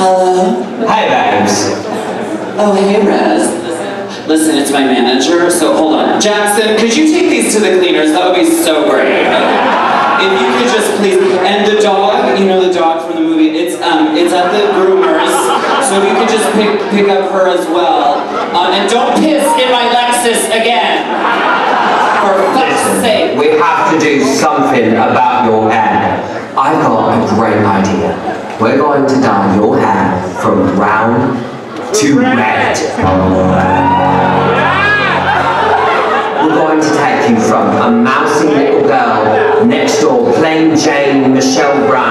Hello? Hi, babes. Oh, hey, Rez. Listen, it's my manager, so hold on. Jackson, could you take these to the cleaners? That would be so great. If you could just please, and the dog, you know the dog from the movie, it's um, it's at the groomers, so if you could just pick pick up her as well. Um, and don't piss in my Lexus again. For fuck's sake. We have to do something about your hair. I've got a great idea we're going to dye your hair from brown to red. We're going to take you from a mousy little girl next door, plain Jane Michelle Brown,